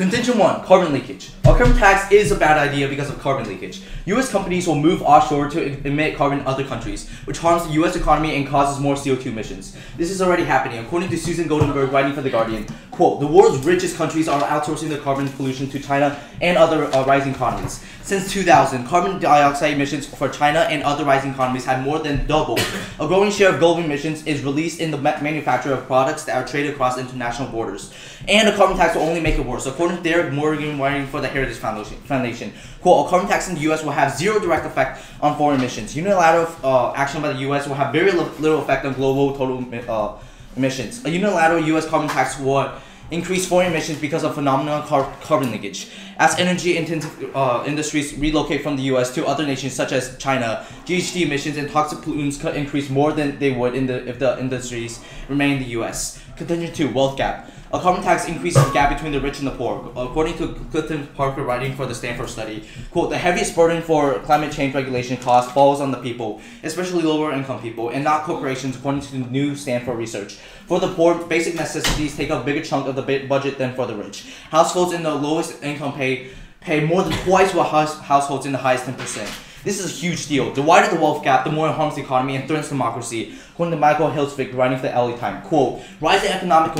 Contingent 1 Carbon leakage. A carbon tax is a bad idea because of carbon leakage. US companies will move offshore to emit carbon in other countries, which harms the US economy and causes more CO2 emissions. This is already happening. According to Susan Goldenberg, writing for The Guardian, quote, the world's richest countries are outsourcing their carbon pollution to China and other uh, rising economies. Since 2000, carbon dioxide emissions for China and other rising economies have more than doubled. A growing share of global emissions is released in the manufacture of products that are traded across international borders. And a carbon tax will only make it worse. According to Derek Morgan, writing for the Heritage Foundation, quote, a carbon tax in the U.S. will have zero direct effect on foreign emissions. Unilateral uh, action by the U.S. will have very little effect on global total uh, emissions. A unilateral U.S. carbon tax would increase foreign emissions because of phenomenal car- carbon leakage. As energy intensive uh, industries relocate from the US to other nations such as China, GHG emissions and toxic pollutants could increase more than they would in the, if the industries remain in the US. Contingent 2 Wealth Gap. A carbon tax increases the gap between the rich and the poor. According to Clifton Parker writing for the Stanford study, quote, the heaviest burden for climate change regulation costs falls on the people, especially lower income people, and not corporations, according to the new Stanford research. For the poor, basic necessities take up a bigger chunk of the budget than for the rich. Households in the lowest income pay pay more than twice what households in the highest 10%. This is a huge deal. The wider the wealth gap, the more it harms the economy and threatens democracy. According to Michael Hiltzik, writing for the LA Times, quote, rising economic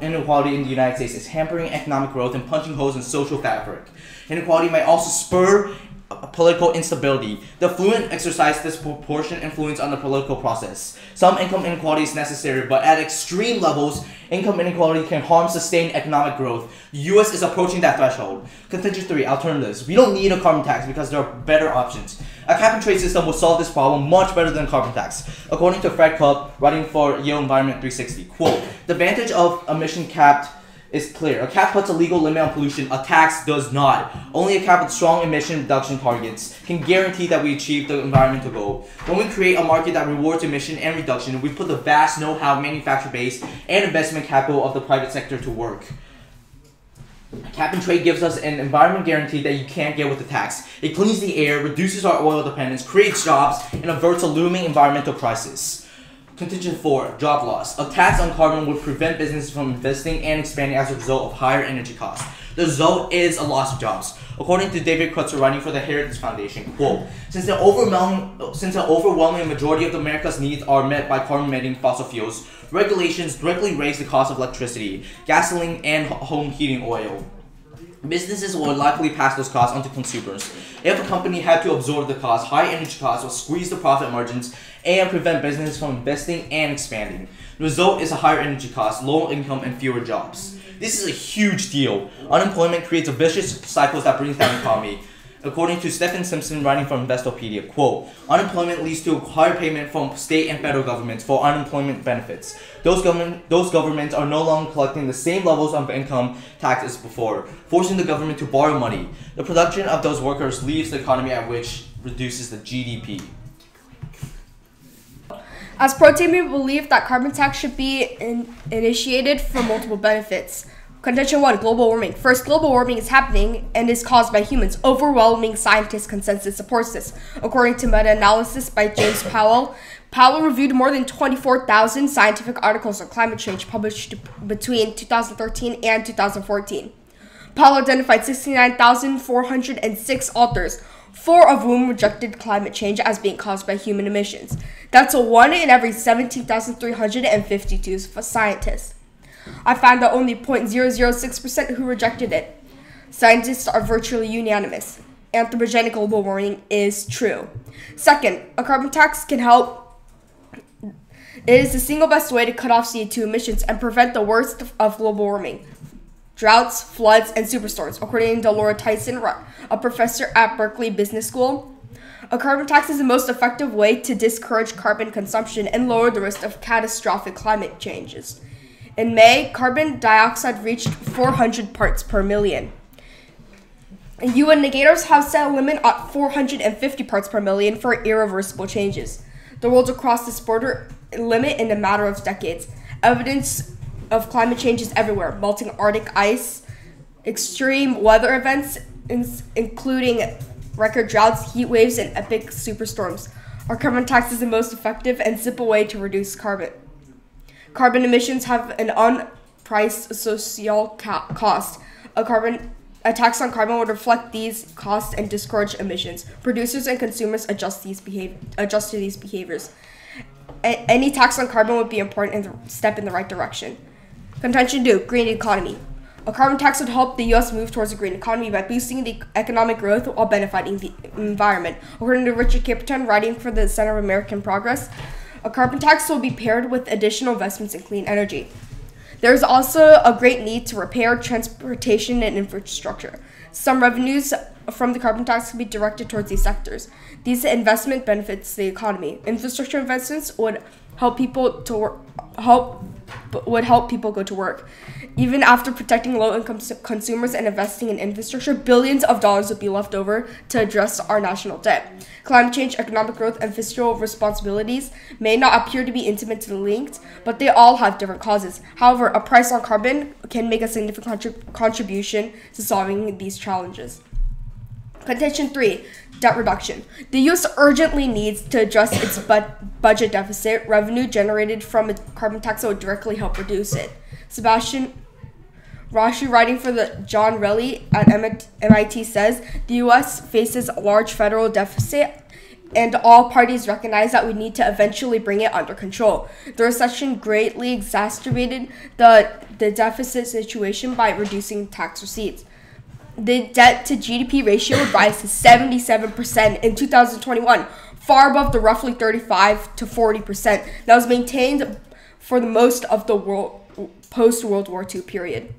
inequality in the United States is hampering economic growth and punching holes in social fabric. Inequality might also spur political instability. The fluent exercise disproportionate influence on the political process. Some income inequality is necessary, but at extreme levels, income inequality can harm sustained economic growth. The U.S. is approaching that threshold. Contingent 3, alternatives. We don't need a carbon tax because there are better options. A cap and trade system will solve this problem much better than carbon tax. According to Fred Krupp, writing for Yale Environment 360, quote, the advantage of emission capped is clear. A cap puts a legal limit on pollution, a tax does not. Only a cap with strong emission reduction targets can guarantee that we achieve the environmental goal. When we create a market that rewards emission and reduction, we put the vast know-how, manufacturer base, and investment capital of the private sector to work. Cap and trade gives us an environment guarantee that you can't get with the tax. It cleans the air, reduces our oil dependence, creates jobs, and averts a looming environmental crisis. Contingent 4, job loss. A tax on carbon would prevent businesses from investing and expanding as a result of higher energy costs. The result is a loss of jobs. According to David Kreutzer, writing for the Heritage Foundation, quote, since the overwhelming since the overwhelming majority of America's needs are met by carbon-emitting fossil fuels, regulations directly raise the cost of electricity, gasoline, and home heating oil. Businesses will likely pass those costs on to consumers. If a company had to absorb the cost, high energy costs will squeeze the profit margins and prevent businesses from investing and expanding. The result is a higher energy cost, lower income, and fewer jobs. This is a huge deal. Unemployment creates a vicious cycle that brings down the economy. According to Stephen Simpson, writing from Investopedia, quote, unemployment leads to higher payment from state and federal governments for unemployment benefits. Those government those governments are no longer collecting the same levels of income tax as before, forcing the government to borrow money. The production of those workers leaves the economy at which reduces the GDP. As Protein, we believe that carbon tax should be in, initiated for multiple benefits. Contention 1 Global warming. First, global warming is happening and is caused by humans. Overwhelming scientist consensus supports this. According to meta analysis by James Powell, Powell reviewed more than 24,000 scientific articles on climate change published between 2013 and 2014. Powell identified 69,406 authors, four of whom rejected climate change as being caused by human emissions. That's a 1 in every 17,352 scientists. I found that only 0.006% who rejected it. Scientists are virtually unanimous. Anthropogenic global warming is true. Second, a carbon tax can help. It is the single best way to cut off CO2 emissions and prevent the worst of global warming droughts, floods, and superstorms, according to Laura Tyson, a professor at Berkeley Business School. A carbon tax is the most effective way to discourage carbon consumption and lower the risk of catastrophic climate changes. In May, carbon dioxide reached 400 parts per million. UN negators have set a limit at 450 parts per million for irreversible changes. The world will cross this border limit in a matter of decades. Evidence of climate change is everywhere melting Arctic ice, extreme weather events, including record droughts, heat waves, and epic superstorms. Our carbon tax is the most effective and simple way to reduce carbon. Carbon emissions have an unpriced social cost. A carbon a tax on carbon would reflect these costs and discourage emissions. Producers and consumers adjust these adjust to these behaviors. A- any tax on carbon would be important in the step in the right direction. Contention two: green economy. A carbon tax would help the U.S. move towards a green economy by boosting the economic growth while benefiting the environment. According to Richard Caperton, writing for the Center of American Progress, a carbon tax will be paired with additional investments in clean energy. There is also a great need to repair transportation and infrastructure. Some revenues from the carbon tax can be directed towards these sectors. These investment benefits the economy. Infrastructure investments would help people to work, help would help people go to work. Even after protecting low income consumers and investing in infrastructure, billions of dollars would be left over to address our national debt. Climate change, economic growth, and fiscal responsibilities may not appear to be intimately linked, but they all have different causes. However, a price on carbon can make a significant contrib- contribution to solving these challenges. Contention 3 Debt reduction. The U.S. urgently needs to address its bu- budget deficit. Revenue generated from a carbon tax would directly help reduce it. Sebastian Rashi, writing for the John Reilly at MIT, says the U.S. faces a large federal deficit, and all parties recognize that we need to eventually bring it under control. The recession greatly exacerbated the, the deficit situation by reducing tax receipts the debt to GDP ratio would rise to 77% in 2021, far above the roughly 35 to 40% that was maintained for the most of the world post World War II period.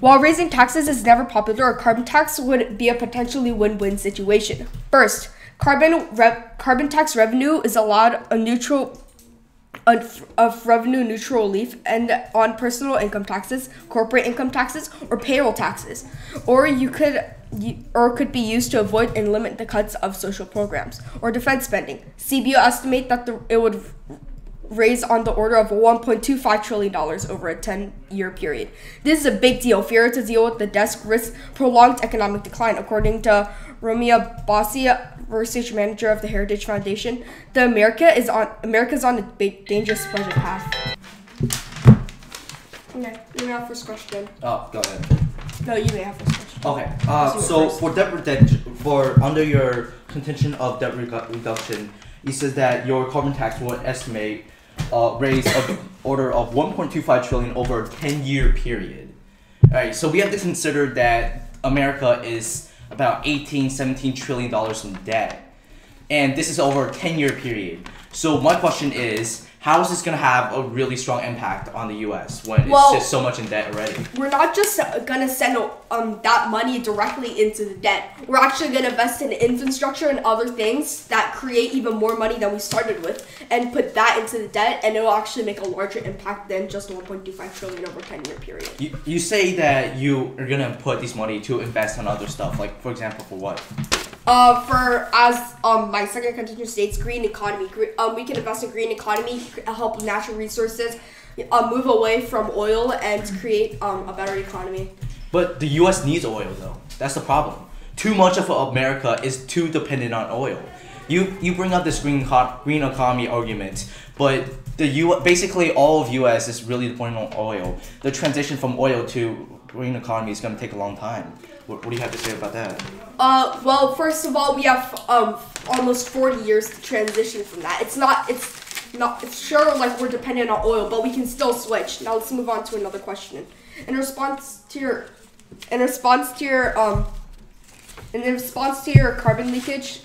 While raising taxes is never popular, a carbon tax would be a potentially win-win situation. First, carbon carbon tax revenue is allowed a neutral of revenue neutral relief and on personal income taxes, corporate income taxes, or payroll taxes, or you could or could be used to avoid and limit the cuts of social programs or defense spending. CBO estimate that the, it would raise on the order of 1.25 trillion dollars over a 10-year period. This is a big deal. Fear to deal with the desk risks prolonged economic decline, according to Romina Boccia, research manager of the Heritage Foundation. The America is on America's on a dangerous budget path. Okay, you may have first question. Oh, go ahead. No, you may have first question. Okay. Uh, so for debt reduction, for under your contention of debt reduction, it says that your carbon tax will estimate uh, raise of order of 1.25 trillion over a 10 year period. All right. So we have to consider that America is about 18, 17 trillion dollars in debt. And this is over a 10 year period. So my question is, how is this going to have a really strong impact on the U.S. when well, it's just so much in debt already? We're not just going to send um, that money directly into the debt. We're actually going to invest in infrastructure and other things that create even more money than we started with, and put that into the debt, and it'll actually make a larger impact than just 1.25 trillion over a 10 year period. You, you say that you are going to put this money to invest on other stuff, like for example, for what? Uh, for as um my second contention states, green economy. um, we can invest in green economy, help natural resources, uh, move away from oil, and create um, a better economy. But the U.S. needs oil, though. That's the problem. Too much of America is too dependent on oil. You you bring up this green green economy argument, but the U basically all of U.S. is really dependent on oil. The transition from oil to green economy is going to take a long time. What, what do you have to say about that? Uh, well, first of all, we have um almost forty years to transition from that. It's not. It's not. It's sure like we're dependent on oil, but we can still switch. Now let's move on to another question. In response to your, in response to your um, in response to your carbon leakage,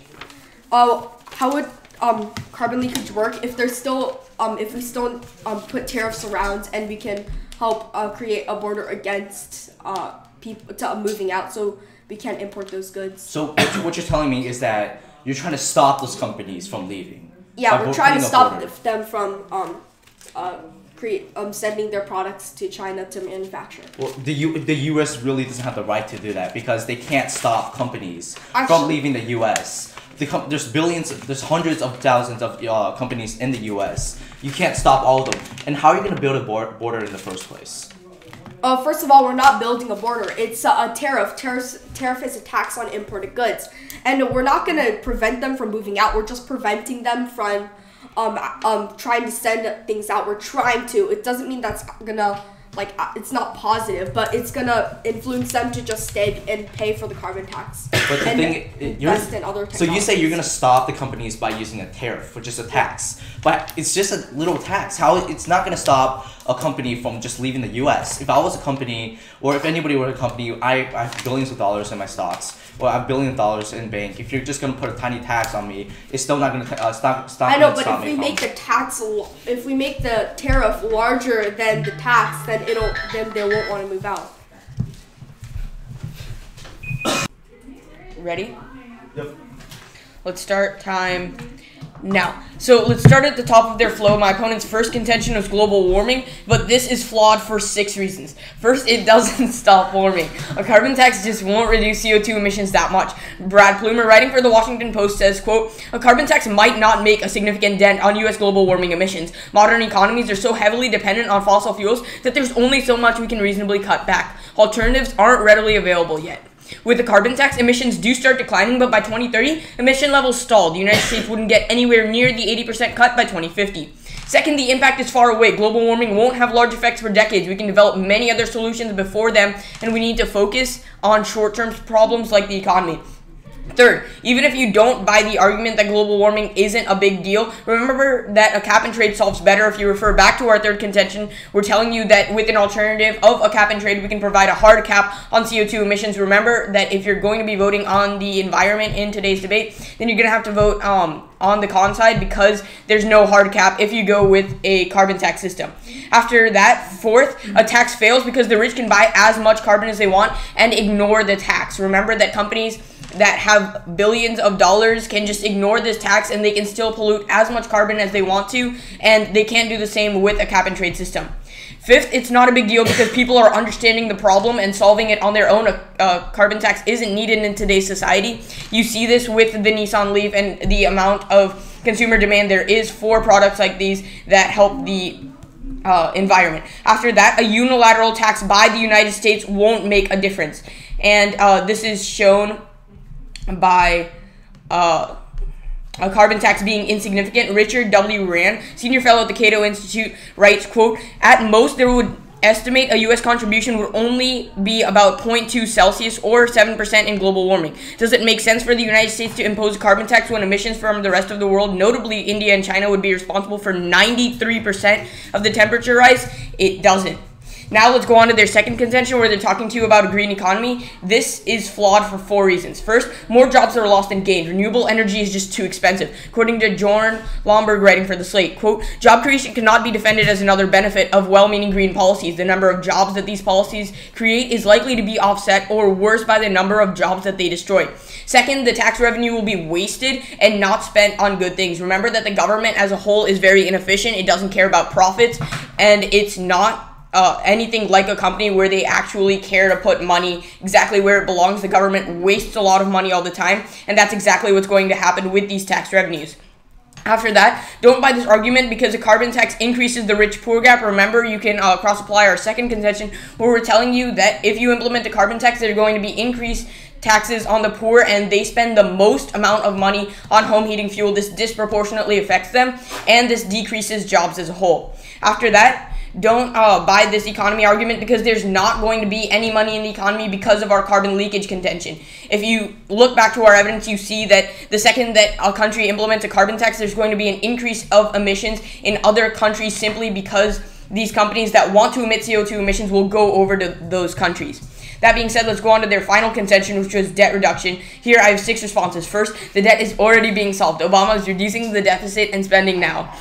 uh, how would um carbon leakage work if there's still um if we still um put tariffs around and we can help uh, create a border against uh people to moving out, so we can't import those goods. So what you're telling me is that you're trying to stop those companies from leaving. Yeah, we're trying to stop them from um, uh, create um, sending their products to China to manufacture. Well, the U- the U.S. really doesn't have the right to do that because they can't stop companies Actually, from leaving the U.S. The com- there's billions, there's hundreds of thousands of uh, companies in the U.S. You can't stop all of them. And how are you going to build a border in the first place? Uh, first of all, we're not building a border. It's a, a tariff. tariff. Tariff is a tax on imported goods, and we're not gonna prevent them from moving out. We're just preventing them from um, um, trying to send things out. We're trying to. It doesn't mean that's gonna like uh, it's not positive, but it's gonna influence them to just stay and pay for the carbon tax But the thing, you're, invest in other so you say you're gonna stop the companies by using a tariff, which is a tax, but it's just a little tax. How it's not gonna stop a company from just leaving the U.S. If I was a company, or if anybody were a company, I, I have billions of dollars in my stocks, or I have billions of dollars in bank. If you're just gonna put a tiny tax on me, it's still not gonna ta- uh, stop stop. I know, gonna but if me we from- make the tax, if we make the tariff larger than the tax, then it'll, then they won't want to move out. Ready? Yep. Let's start time now. So let's start at the top of their flow. My opponent's first contention was global warming, but this is flawed for six reasons. First, it doesn't stop warming. A carbon tax just won't reduce CO2 emissions that much. Brad Plumer, writing for the Washington Post, says, quote, a carbon tax might not make a significant dent on US global warming emissions. Modern economies are so heavily dependent on fossil fuels that there's only so much we can reasonably cut back. Alternatives aren't readily available yet. With the carbon tax, emissions do start declining, but by 2030, emission levels stall. The United States wouldn't get anywhere near the 80% cut by 2050. Second, the impact is far away. Global warming won't have large effects for decades. We can develop many other solutions before them, and we need to focus on short term problems like the economy. Third, even if you don't buy the argument that global warming isn't a big deal, remember that a cap and trade solves better. If you refer back to our third contention, we're telling you that with an alternative of a cap and trade, we can provide a hard cap on CO2 emissions. Remember that if you're going to be voting on the environment in today's debate, then you're going to have to vote um, on the con side because there's no hard cap if you go with a carbon tax system. After that, fourth, a tax fails because the rich can buy as much carbon as they want and ignore the tax. Remember that companies that have billions of dollars can just ignore this tax and they can still pollute as much carbon as they want to, and they can't do the same with a cap and trade system. Fifth, it's not a big deal because people are understanding the problem and solving it on their own. A, a carbon tax isn't needed in today's society. You see this with the Nissan Leaf and the amount of consumer demand there is for products like these that help the uh, environment. After that, a unilateral tax by the United States won't make a difference. And uh, this is shown by uh, a carbon tax being insignificant. Richard W. Rahn, senior fellow at the Cato Institute, writes, quote, at most there would estimate a U.S. contribution would only be about 0.2 Celsius or 7% in global warming. Does it make sense for the United States to impose a carbon tax when emissions from the rest of the world, notably India and China, would be responsible for 93% of the temperature rise? It doesn't. Now let's go on to their second contention where they're talking to you about a green economy. This is flawed for four reasons. First, more jobs are lost than gained. Renewable energy is just too expensive. According to Jorn Lomborg writing for the Slate, quote, job creation cannot be defended as another benefit of well-meaning green policies. The number of jobs that these policies create is likely to be offset or worse by the number of jobs that they destroy. Second, the tax revenue will be wasted and not spent on good things. Remember that the government as a whole is very inefficient. It doesn't care about profits and it's not uh, anything like a company where they actually care to put money exactly where it belongs. The government wastes a lot of money all the time, and that's exactly what's going to happen with these tax revenues. After that, don't buy this argument because a carbon tax increases the rich poor gap. Remember, you can uh, cross apply our second contention where we're telling you that if you implement the carbon tax, there's going to be increased taxes on the poor and they spend the most amount of money on home heating fuel. This disproportionately affects them and this decreases jobs as a whole. After that, don't uh, buy this economy argument because there's not going to be any money in the economy because of our carbon leakage contention. If you look back to our evidence, you see that the second that a country implements a carbon tax, there's going to be an increase of emissions in other countries simply because these companies that want to emit CO2 emissions will go over to those countries. That being said, let's go on to their final contention, which was debt reduction. Here I have six responses. First, the debt is already being solved. Obama is reducing the deficit and spending now.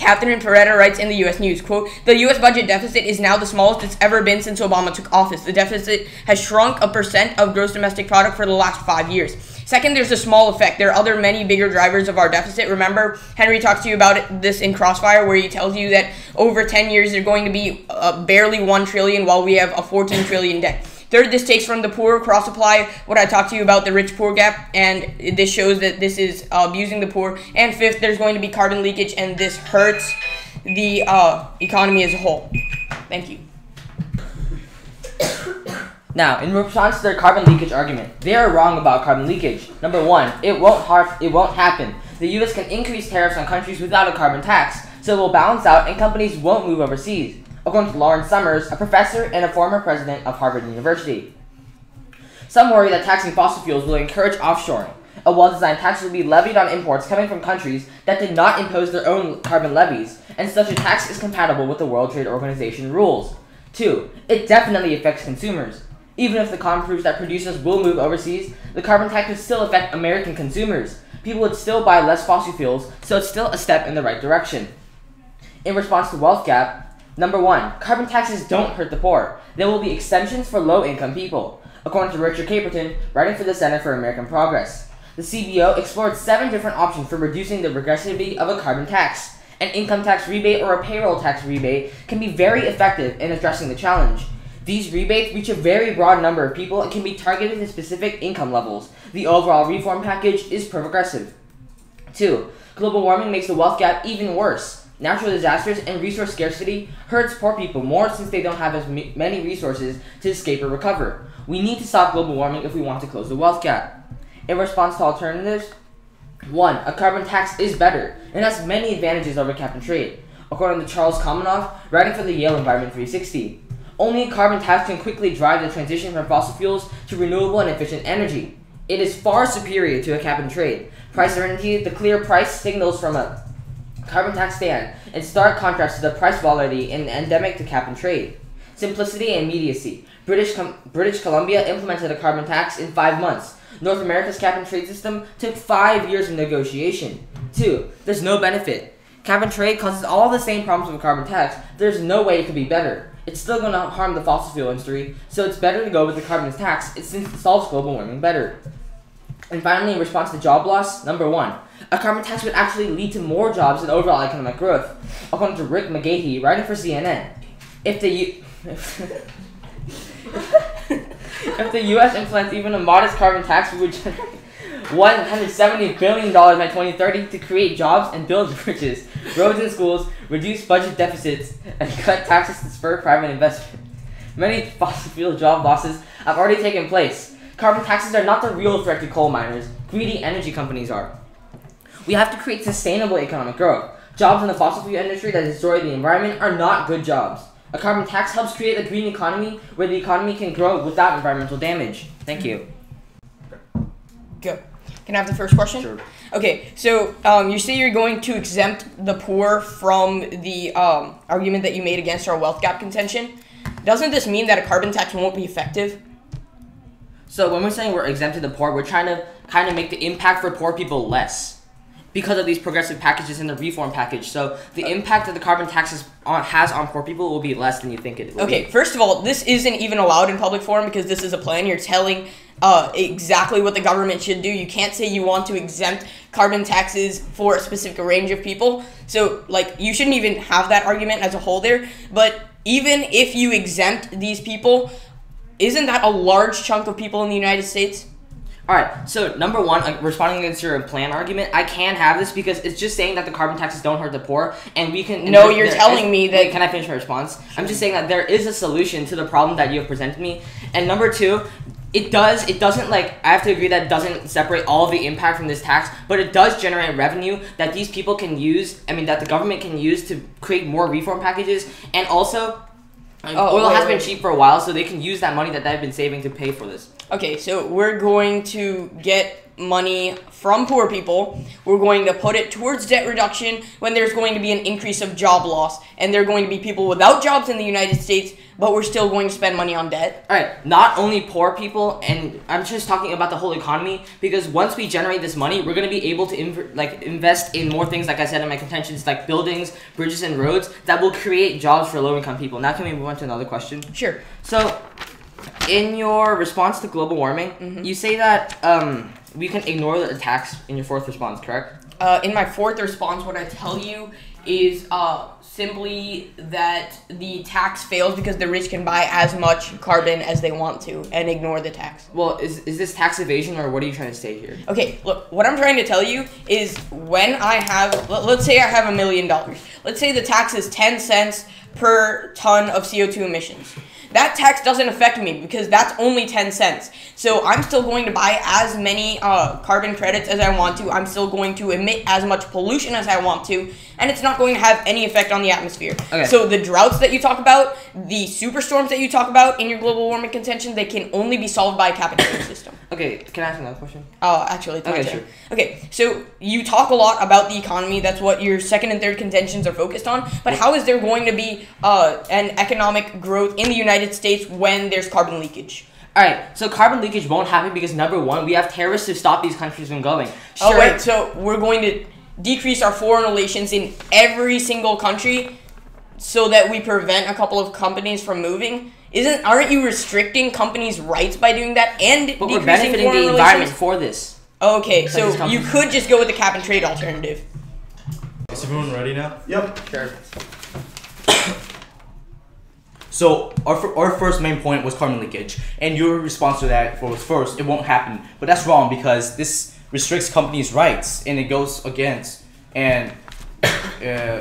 Katherine Peralta writes in the U.S. News, quote, The U.S. budget deficit is now the smallest it's ever been since Obama took office. The deficit has shrunk a percent of gross domestic product for the last five years. Second, there's a small effect. There are other many bigger drivers of our deficit. Remember, Henry talks to you about this in Crossfire, where he tells you that over 10 years, they're going to be uh, barely 1 trillion while we have a 14 trillion debt. Third, this takes from the poor cross apply what I talked to you about the rich poor gap, and this shows that this is uh, abusing the poor. And fifth, there's going to be carbon leakage, and this hurts the uh, economy as a whole. Thank you. Now, in response to their carbon leakage argument, they are wrong about carbon leakage. Number one, it won't it won't happen. The U.S. can increase tariffs on countries without a carbon tax, so it will balance out, and companies won't move overseas. According to Lawrence Summers, a professor and a former president of Harvard University. Some worry that taxing fossil fuels will encourage offshoring. A well designed tax will be levied on imports coming from countries that did not impose their own carbon levies, and such a tax is compatible with the World Trade Organization rules. 2. It definitely affects consumers. Even if the con proves that producers will move overseas, the carbon tax would still affect American consumers. People would still buy less fossil fuels, so it's still a step in the right direction. In response to wealth gap, number one, carbon taxes don't hurt the poor. There will be exemptions for low income people. According to Richard Caperton, writing for the Center for American Progress, the CBO explored seven different options for reducing the regressivity of a carbon tax. An income tax rebate or a payroll tax rebate can be very effective in addressing the challenge. These rebates reach a very broad number of people and can be targeted to specific income levels. The overall reform package is progressive. 2. Global warming makes the wealth gap even worse. Natural disasters and resource scarcity hurts poor people more since they don't have as many resources to escape or recover. We need to stop global warming if we want to close the wealth gap. In response to alternatives, 1. A carbon tax is better. It has many advantages over cap and trade. According to Charles Komanoff, writing for the Yale Environment 360, only a carbon tax can quickly drive the transition from fossil fuels to renewable and efficient energy. It is far superior to a cap and trade. Price certainty, the clear price signals from a carbon tax stand, in stark contrast to the price volatility in endemic to cap and trade. Simplicity and immediacy. British, Com- British Columbia implemented a carbon tax in five months. North America's cap and trade system took five years of negotiation. Two, there's no benefit. Cap and trade causes all the same problems of a carbon tax. There's no way it could be better. It's still going to harm the fossil fuel industry, so it's better to go with the carbon tax since it solves global warming better. And finally, in response to job loss, number one, a carbon tax would actually lead to more jobs and overall economic growth, according to Rick McGahey, writing for CNN. If the U- if the U.S. implements even a modest carbon tax, we would generate 170 billion dollars by 2030 to create jobs and build bridges, roads and schools, reduce budget deficits, and cut taxes to spur private investment. Many fossil fuel job losses have already taken place. Carbon taxes are not the real threat to coal miners. Greedy energy companies are. We have to create sustainable economic growth. Jobs in the fossil fuel industry that destroy the environment are not good jobs. A carbon tax helps create a green economy where the economy can grow without environmental damage. Thank you. Go. Can I have the first question? Sure. Okay, so um, you say you're going to exempt the poor from the um, argument that you made against our wealth gap contention. Doesn't this mean that a carbon tax won't be effective? So when we're saying we're exempting the poor, we're trying to kind of make the impact for poor people less because of these progressive packages in the reform package. So the impact that the carbon taxes on, has on poor people will be less than you think it will. Okay, Be. first of all, this isn't even allowed in public forum because this is a plan. You're telling uh, exactly what the government should do. You can't say you want to exempt carbon taxes for a specific range of people. So, like, you shouldn't even have that argument as a whole there. But even if you exempt these people, isn't that a large chunk of people in the United States? All right. So number one, uh, responding against your plan argument, I can have this because it's just saying that the carbon taxes don't hurt the poor, and we can. No, you're there telling is- me that- Wait, can I finish my response? I'm just saying that there is a solution to the problem that you have presented me, and number two. It does. It doesn't like. I have to agree that it doesn't separate all the impact from this tax, but it does generate revenue that these people can use. I mean, that the government can use to create more reform packages, and also, Oh, oil wait, has been cheap for a while, so they can use that money that they've been saving to pay for this. Okay, so we're going to get money from poor people. We're going to put it towards debt reduction when there's going to be an increase of job loss. And there are going to be people without jobs in the United States, but we're still going to spend money on debt. All right, not only poor people, and I'm just talking about the whole economy because once we generate this money, we're gonna be able to inv- like invest in more things. Like I said in my contentions, like buildings, bridges, and roads that will create jobs for low-income people. Now, can we move on to another question? Sure. So, in your response to global warming, Mm-hmm. you say that um, we can ignore the tax in your fourth response, correct? Uh, in my fourth response, what I tell you is uh, simply that the tax fails because the rich can buy as much carbon as they want to and ignore the tax. Well, is is this tax evasion or what are you trying to say here? Okay, look, what I'm trying to tell you is when I have, let- let's say I have a million dollars. Let's say the tax is 10 cents per ton of CO2 emissions. That tax doesn't affect me because that's only 10 cents. So I'm still going to buy as many uh, carbon credits as I want to. I'm still going to emit as much pollution as I want to, and it's not going to have any effect on the atmosphere. Okay. So the droughts that you talk about, the superstorms that you talk about in your global warming contention, they can only be solved by a cap and trade system. Okay, can I ask another question? Oh, actually, Okay, sure. Okay, so you talk a lot about the economy. That's what your second and third contentions are focused on. But how is there going to be uh, an economic growth in the United States when there's carbon leakage? Alright, so carbon leakage won't happen because number one, we have terrorists to stop these countries from going. Oh Sure, wait, so we're going to decrease our foreign relations in every single country so that we prevent a couple of companies from moving. Isn't aren't you restricting companies' rights by doing that and but we're decreasing benefiting foreign the environment for this. Okay, Because so you could just go with the cap and trade alternative. Is everyone ready now? Yep. Sure. So our, fir- our first main point was carbon leakage, and your response to that was first, it won't happen. But that's wrong because this restricts companies' rights, and it goes against and uh,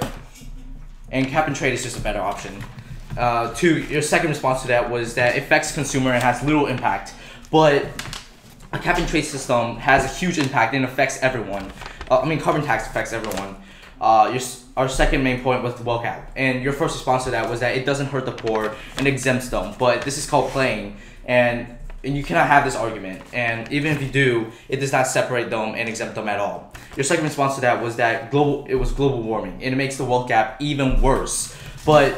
and cap and trade is just a better option. Uh, two, your second response to that was that it affects consumer and has little impact, but a cap and trade system has a huge impact and affects everyone. Uh, I mean, carbon tax affects everyone. Uh, your, our second main point was the well cap, and your first response to that was that it doesn't hurt the poor and exempts them. But this is called playing, and and you cannot have this argument. And even if you do, it does not separate them and exempt them at all. Your second response to that was that global it was global warming, and it makes the wealth gap even worse. But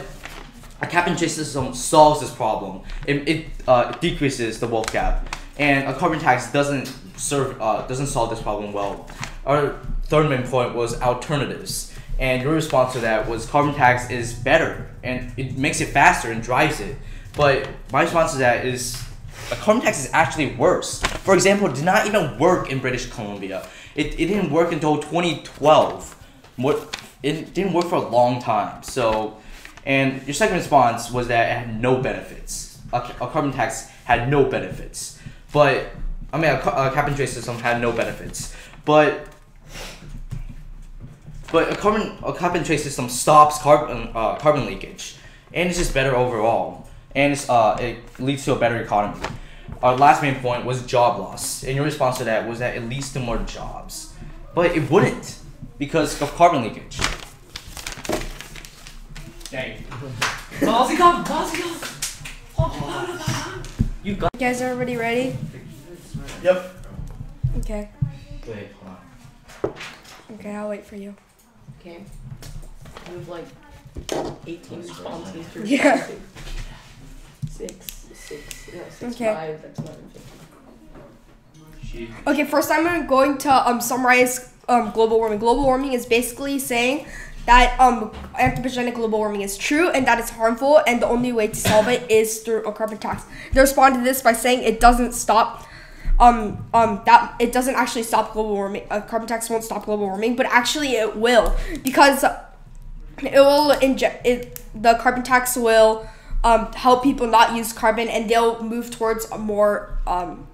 a cap and trade system solves this problem. It, it uh, decreases the wealth gap, and a carbon tax doesn't serve uh, doesn't solve this problem well. Our third main point was alternatives, and your response to that was carbon tax is better and it makes it faster and drives it. But my response to that is a carbon tax is actually worse. For example, it did not even work in British Columbia. It, it didn't work until 2012. What it didn't work for a long time. So, and your second response was that it had no benefits. A, a carbon tax had no benefits, but I mean a, a cap and trade system had no benefits. But but a carbon a cap and trade system stops carbon uh, carbon leakage, and it's just better overall, and it's, uh, it leads to a better economy. Our last main point was job loss, and your response to that was that it leads to more jobs, but it wouldn't because of carbon leakage. Dang. Ballsy come, ballsy come. You got You guys are everybody ready? Yep. Okay. Wait, hold on. Okay, I'll wait for you. Okay. You have like 18 responses. for Yeah. Six, six, yeah, six, Okay. five, that's 11, 15. Okay, first I'm going to um, summarize um, global warming. Global warming is basically saying that um, anthropogenic global warming is true and that it's harmful, and the only way to solve it is through a carbon tax. They respond to this by saying it doesn't stop. Um, um, that it doesn't actually stop global warming. A carbon tax won't stop global warming, but actually it will because it will inject it. The carbon tax will um, help people not use carbon, and they'll move towards a more um,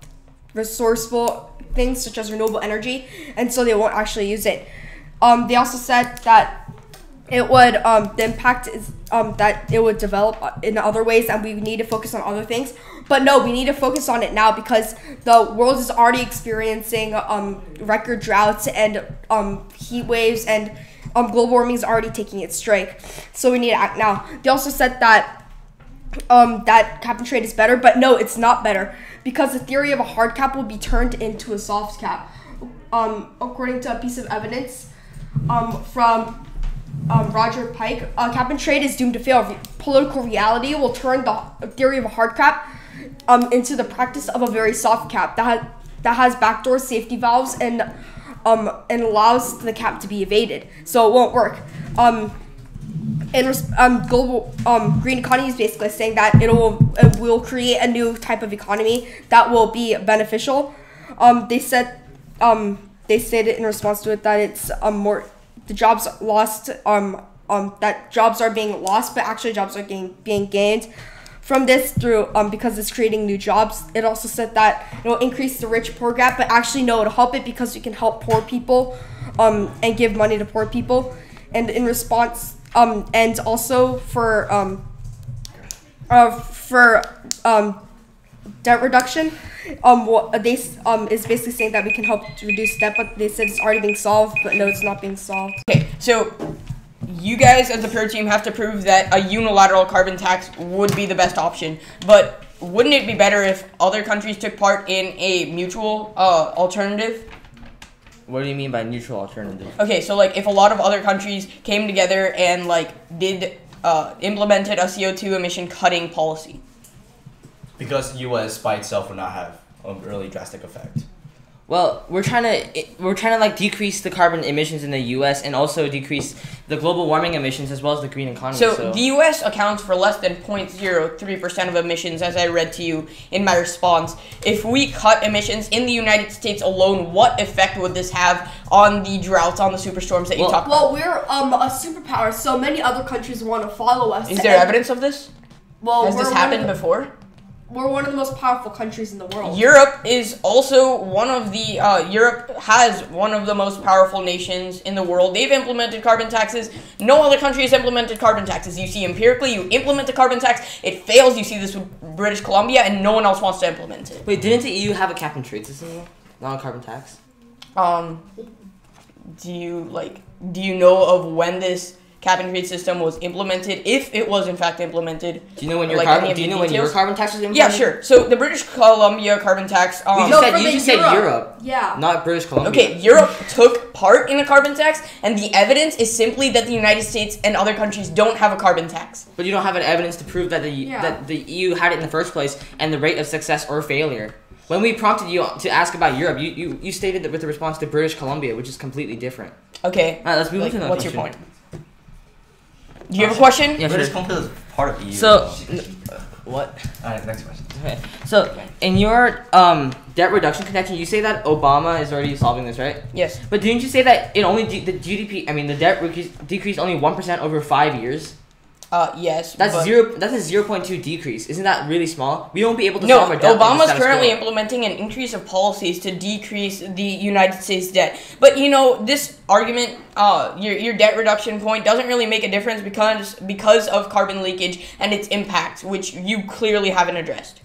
resourceful things such as renewable energy, and so they won't actually use it. Um, they also said that it would um, the impact is um, that it would develop in other ways, and we need to focus on other things. But no, we need to focus on it now because the world is already experiencing um, record droughts and um, heat waves, and um, global warming is already taking its strike. So we need to act now. They also said that um, that cap and trade is better, but no, it's not better because the theory of a hard cap will be turned into a soft cap. According to a piece of evidence from um, Roger Pielke, uh, cap and trade is doomed to fail. Political reality will turn the theory of a hard cap um, into the practice of a very soft cap that has that has backdoor safety valves and um, and allows the cap to be evaded. So it won't work. Um, and um, global um, green economy is basically saying that it will it will create a new type of economy that will be beneficial. Um, they said um, they stated in response to it that it's um, more the jobs lost um, um, that jobs are being lost, but actually jobs are being being gained from this through um, because it's creating new jobs. It also said that it will increase the rich poor gap, but actually no, it'll help it because you can help poor people um, and give money to poor people. And in response, um, and also for um, uh, for um, debt reduction. Um, what they um is basically saying that we can help to reduce debt, but they said it's already being solved. But no, it's not being solved. Okay, so you guys as the pro team have to prove that a unilateral carbon tax would be the best option. But wouldn't it be better if other countries took part in a mutual uh, alternative? What do you mean by neutral alternative? Okay, so like if a lot of other countries came together and like did uh, implemented a CO2 emission cutting policy. Because U.S. by itself would not have a really drastic effect. Well, we're trying to we're trying to like decrease the carbon emissions in the U.S. and also decrease the global warming emissions as well as the green economy. So, So, the U.S. accounts for less than 0.03% of emissions, as I read to you in my response. If we cut emissions in the United States alone, what effect would this have on the droughts, on the superstorms that you Well- talked about? Well, we're um a superpower, so many other countries want to follow us. Is there and- evidence of this? Well, Has this one of happened the- before? We're one of the most powerful countries in the world. Europe is also one of the uh, Europe has one of the most powerful nations in the world. They've implemented carbon taxes. No other country has implemented carbon taxes. You see empirically, you implement a carbon tax, it fails. You see this with British Columbia, and no one else wants to implement it. wait, didn't the EU have a cap and trade system, not a carbon tax? Um, do you like? Do you know of when this cap and trade system was implemented? If it was in fact implemented? Do you know when your Like carbon? any Do you the know when your carbon tax was Yeah, sure. So the British Columbia carbon tax. You Um, just said from you the just said Europe. Europe, Yeah. not British Columbia. Okay, Europe took part in a carbon tax, and the evidence is simply that the United States and other countries don't have a carbon tax. But you don't have an evidence to prove that the Yeah. that the EU had it in the first place and the rate of success or failure. When we prompted you to ask about Europe, you, you, you stated that with the response to British Columbia, which is completely different. Okay, Alright, let's move like, on to the what's your point? Do you have a question? Yeah, British sure. Columbia is part of EU. So, what? Alright, next question. Okay. So, in your um, debt reduction connection, you say that Obama is already solving this, right? Yes. But didn't you say that it only de- the GDP? I mean, the debt recre- decreased only one percent over five years. Uh, yes. That's zero. That's a zero point two decrease. Isn't that really small? We won't be able to No, solve our debt. Obama's currently quo. implementing an increase of policies to decrease the United States debt. But you know, this argument, uh, your your debt reduction point doesn't really make a difference because because of carbon leakage and its impact, which you clearly haven't addressed.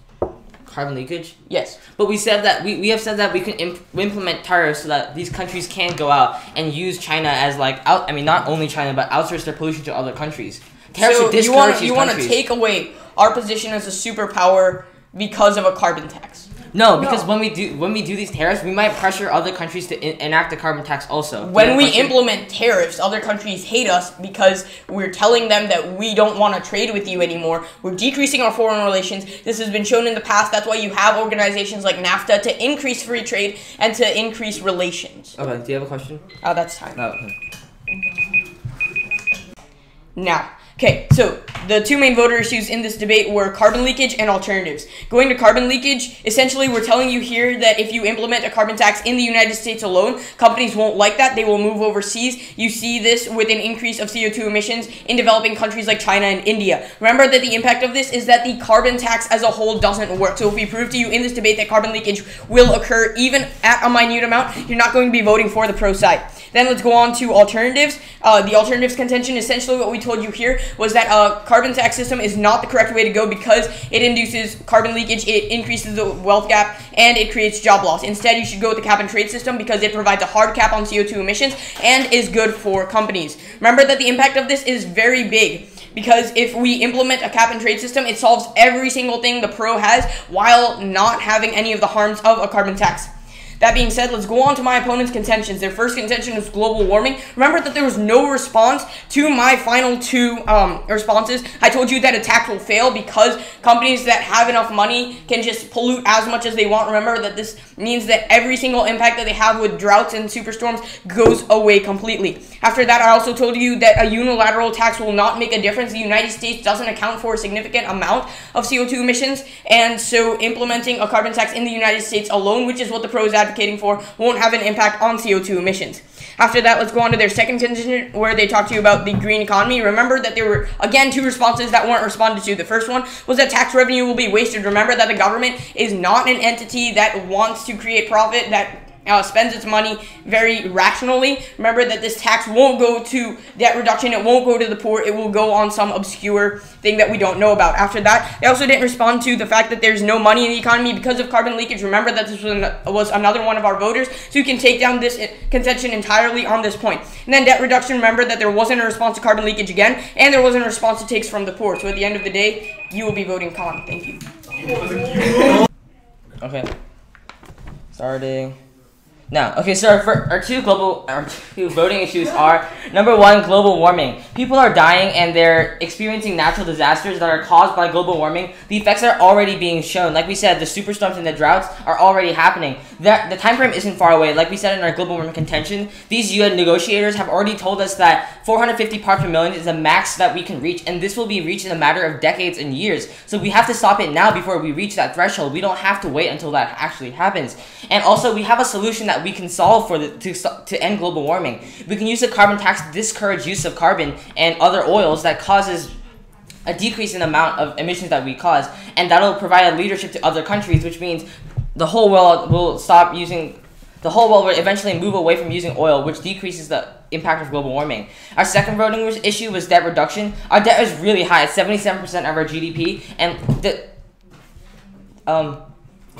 carbon leakage. Yes. But we said that we, we have said that we can imp- implement tariffs so that these countries can go out and use China as like out. I mean, not only China, but outsource their pollution to other countries. So you want you want to take away our position as a superpower because of a carbon tax. no, because No. when we do when we do these tariffs, we might pressure other countries to in- enact a carbon tax also. When we implement tariffs, other countries hate us because we're telling them that we don't want to trade with you anymore. We're decreasing our foreign relations. This has been shown in the past. That's why you have organizations like NAFTA to increase free trade and to increase relations. Okay, do you have a question? Oh, that's time. No. okay. Now, okay, so the two main voter issues in this debate were carbon leakage and alternatives. Going to carbon leakage, essentially, we're telling you here that if you implement a carbon tax in the United States alone, companies won't like that. They will move overseas. You see this with an increase of CO2 emissions in developing countries like China and India. Remember that the impact of this is that the carbon tax as a whole doesn't work. So if we prove to you in this debate that carbon leakage will occur even at a minute amount, you're not going to be voting for the pro side. Then let's go on to alternatives. Uh, the alternatives contention, essentially what we told you here was that a carbon tax system is not the correct way to go because it induces carbon leakage, it increases the wealth gap, and it creates job loss. Instead, you should go with the cap and trade system because it provides a hard cap on CO2 emissions and is good for companies. Remember that the impact of this is very big because if we implement a cap and trade system, it solves every single thing the pro has while not having any of the harms of a carbon tax. That being said, let's go on to my opponent's contentions. Their first contention was global warming. Remember that there was no response to my final two um, responses. I told you that a tax will fail because companies that have enough money can just pollute as much as they want. Remember that this means that every single impact that they have with droughts and superstorms goes away completely. After that, I also told you that a unilateral tax will not make a difference. The United States doesn't account for a significant amount of CO2 emissions, and so implementing a carbon tax in the United States alone, which is what the pro is advocating for, won't have an impact on CO2 emissions. After that, let's go on to their second contingent where they talk to you about the green economy. Remember that there were, again, two responses that weren't responded to. The first one was that tax revenue will be wasted. Remember that the government is not an entity that wants to create profit, that uh, spends its money very rationally. Remember that this tax won't go to debt reduction, it won't go to the poor, it will go on some obscure thing that we don't know about. After that, they also didn't respond to the fact that there's no money in the economy because of carbon leakage. Remember that this was, an, was another one of our voters, so you can take down this contention entirely on this point. And then debt reduction, remember that there wasn't a response to carbon leakage again, and there wasn't a response to takes from the poor. So at the end of the day, you will be voting con. Thank you. Okay. Starting. Now, okay, so our, our two global, our two voting issues are number one, global warming. People are dying and they're experiencing natural disasters that are caused by global warming. The effects are already being shown. Like we said, the superstorms and the droughts are already happening. That the time frame isn't far away. Like we said in our global warming contention, these UN negotiators have already told us that 450 parts per million is the max that we can reach, and this will be reached in a matter of decades and years. So we have to stop it now before we reach that threshold. We don't have to wait until that actually happens. And also, we have a solution that we can solve for the to, to end global warming. We can use the carbon tax to discourage use of carbon and other oils that causes a decrease in the amount of emissions that we cause, and that'll provide a leadership to other countries, which means the whole world will stop using. The whole world will eventually move away from using oil, which decreases the impact of global warming. Our second voting issue was debt reduction. Our debt is really high, 77% of our GDP, and the um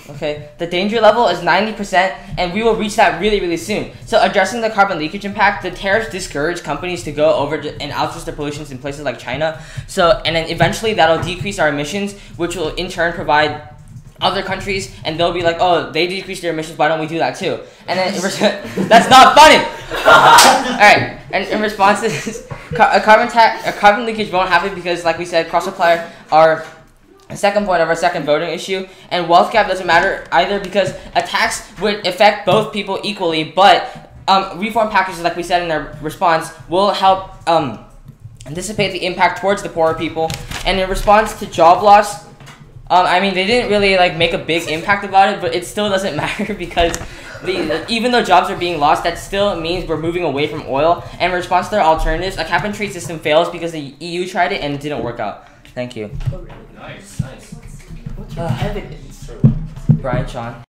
Okay, the danger level is 90%, and we will reach that really, really soon. So, addressing the carbon leakage impact, the tariffs discourage companies to go over to, and outsource their pollutions in places like China. So, and then eventually that'll decrease our emissions, which will in turn provide other countries, and they'll be like, oh, they decrease their emissions, why don't we do that too? And then, that's not funny! Alright, and in response to this, a carbon, ta- a carbon leakage won't happen because, like we said, cross supply are the second point of our second voting issue, and wealth gap doesn't matter either because a tax would affect both people equally, but um, reform packages, like we said in our response, will help um, dissipate the impact towards the poorer people. And in response to job loss, um, I mean, they didn't really like make a big impact about it, but it still doesn't matter because the, even though jobs are being lost, that still means we're moving away from oil. And in response to their alternatives, a cap and trade system fails because the EU tried it and it didn't work out. Thank you. Nice, nice. Uh, Brian Shon.